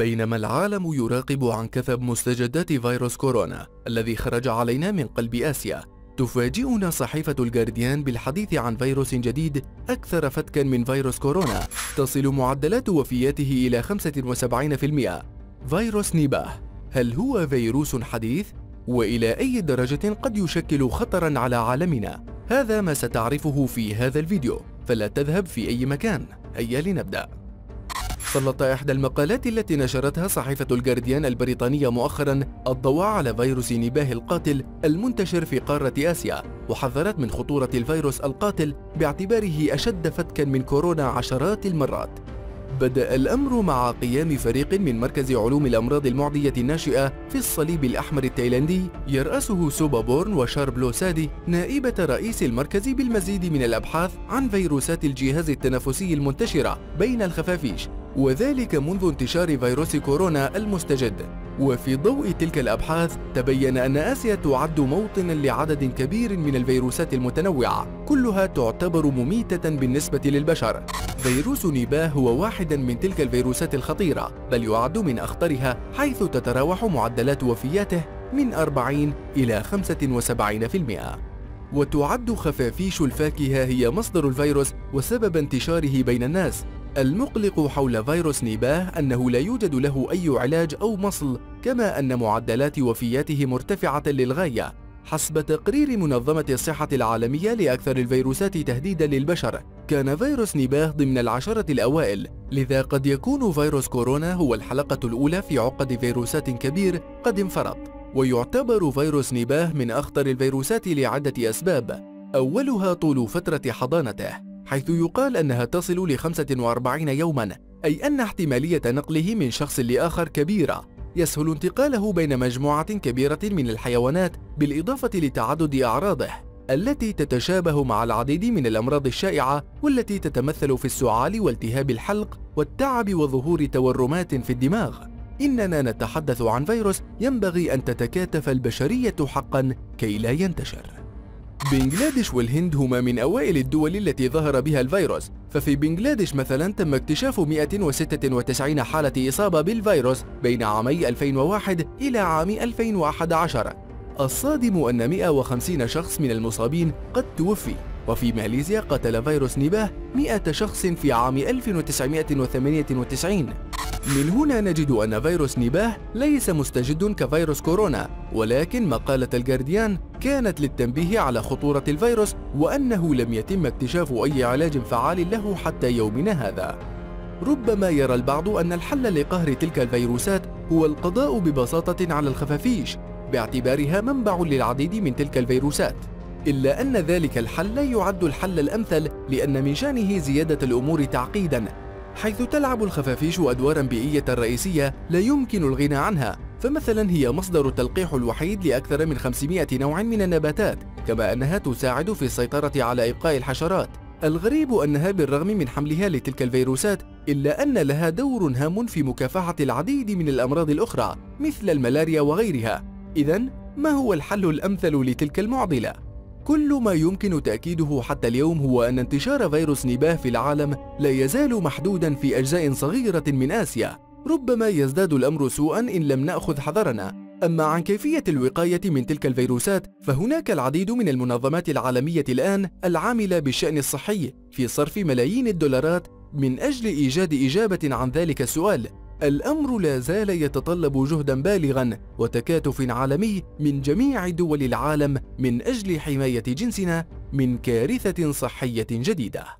بينما العالم يراقب عن كثب مستجدات فيروس كورونا الذي خرج علينا من قلب آسيا. تفاجئنا صحيفة الجارديان بالحديث عن فيروس جديد أكثر فتكا من فيروس كورونا. تصل معدلات وفياته إلى 75% فيروس نيباه هل هو فيروس حديث؟ وإلى أي درجة قد يشكل خطرا على عالمنا؟ هذا ما ستعرفه في هذا الفيديو فلا تذهب في أي مكان. هيا لنبدأ. سلط إحدى المقالات التي نشرتها صحيفة الجارديان البريطانية مؤخرا الضوء على فيروس نيباه القاتل المنتشر في قارة آسيا وحذرت من خطورة الفيروس القاتل باعتباره أشد فتكا من كورونا عشرات المرات. بدأ الأمر مع قيام فريق من مركز علوم الأمراض المعدية الناشئة في الصليب الأحمر التايلاندي يرأسه سوبابورن واشاربلوسادي نائبة رئيس المركز بالمزيد من الأبحاث عن فيروسات الجهاز التنفسي المنتشرة بين الخفافيش. وذلك منذ انتشار فيروس كورونا المستجد. وفي ضوء تلك الأبحاث تبين أن آسيا تعد موطنا لعدد كبير من الفيروسات المتنوعة. كلها تعتبر مميتة بالنسبة للبشر. فيروس نيباه هو واحد من تلك الفيروسات الخطيرة بل يعد من أخطرها حيث تتراوح معدلات وفياته من 40 إلى 75% وتعد خفافيش الفاكهة هي مصدر الفيروس وسبب انتشاره بين الناس. المقلق حول فيروس نيباه أنه لا يوجد له أي علاج أو مصل كما أن معدلات وفياته مرتفعة للغاية حسب تقرير منظمة الصحة العالمية لأكثر الفيروسات تهديدا للبشر. كان فيروس نيباه ضمن العشرة الأوائل لذا قد يكون فيروس كورونا هو الحلقة الأولى في عقد فيروسات كبير قد انفرط. ويعتبر فيروس نيباه من أخطر الفيروسات لعدة أسباب أولها طول فترة حضانته. حيث يقال أنها تصل ل 45 يوما أي أن احتمالية نقله من شخص لآخر كبيرة. يسهل انتقاله بين مجموعة كبيرة من الحيوانات بالإضافة لتعدد أعراضه التي تتشابه مع العديد من الأمراض الشائعة والتي تتمثل في السعال والتهاب الحلق والتعب وظهور تورمات في الدماغ. إننا نتحدث عن فيروس ينبغي أن تتكاتف البشرية حقا كي لا ينتشر. بنغلاديش والهند هما من أوائل الدول التي ظهر بها الفيروس. ففي بنغلاديش مثلا تم اكتشاف 196 حالة إصابة بالفيروس بين عامي 2001 إلى عام 2011 الصادم أن 150 شخص من المصابين قد توفي. وفي ماليزيا قتل فيروس نباه 100 شخص في عام 1998 من هنا نجد أن فيروس نباه ليس مستجد كفيروس كورونا ولكن مقالة الجارديان كانت للتنبيه على خطورة الفيروس وأنه لم يتم اكتشاف أي علاج فعال له حتى يومنا هذا. ربما يرى البعض أن الحل لقهر تلك الفيروسات هو القضاء ببساطة على الخفافيش باعتبارها منبع للعديد من تلك الفيروسات. إلا أن ذلك الحل لا يعد الحل الأمثل لأن من شأنه زيادة الأمور تعقيداً حيث تلعب الخفافيش أدوارا بيئية رئيسية لا يمكن الغنى عنها. فمثلا هي مصدر التلقيح الوحيد لأكثر من 500 نوع من النباتات كما أنها تساعد في السيطرة على إبقاء الحشرات. الغريب أنها بالرغم من حملها لتلك الفيروسات إلا أن لها دور هام في مكافحة العديد من الأمراض الأخرى مثل الملاريا وغيرها. إذا ما هو الحل الأمثل لتلك المعضلة؟ كل ما يمكن تأكيده حتى اليوم هو أن انتشار فيروس نباه في العالم لا يزال محدودا في أجزاء صغيرة من آسيا. ربما يزداد الأمر سوءا إن لم نأخذ حذرنا. أما عن كيفية الوقاية من تلك الفيروسات فهناك العديد من المنظمات العالمية الآن العاملة بالشأن الصحي في صرف ملايين الدولارات من أجل إيجاد إجابة عن ذلك السؤال. الأمر لا زال يتطلب جهدا بالغا وتكاتف عالمي من جميع دول العالم من أجل حماية جنسنا من كارثة صحية جديدة.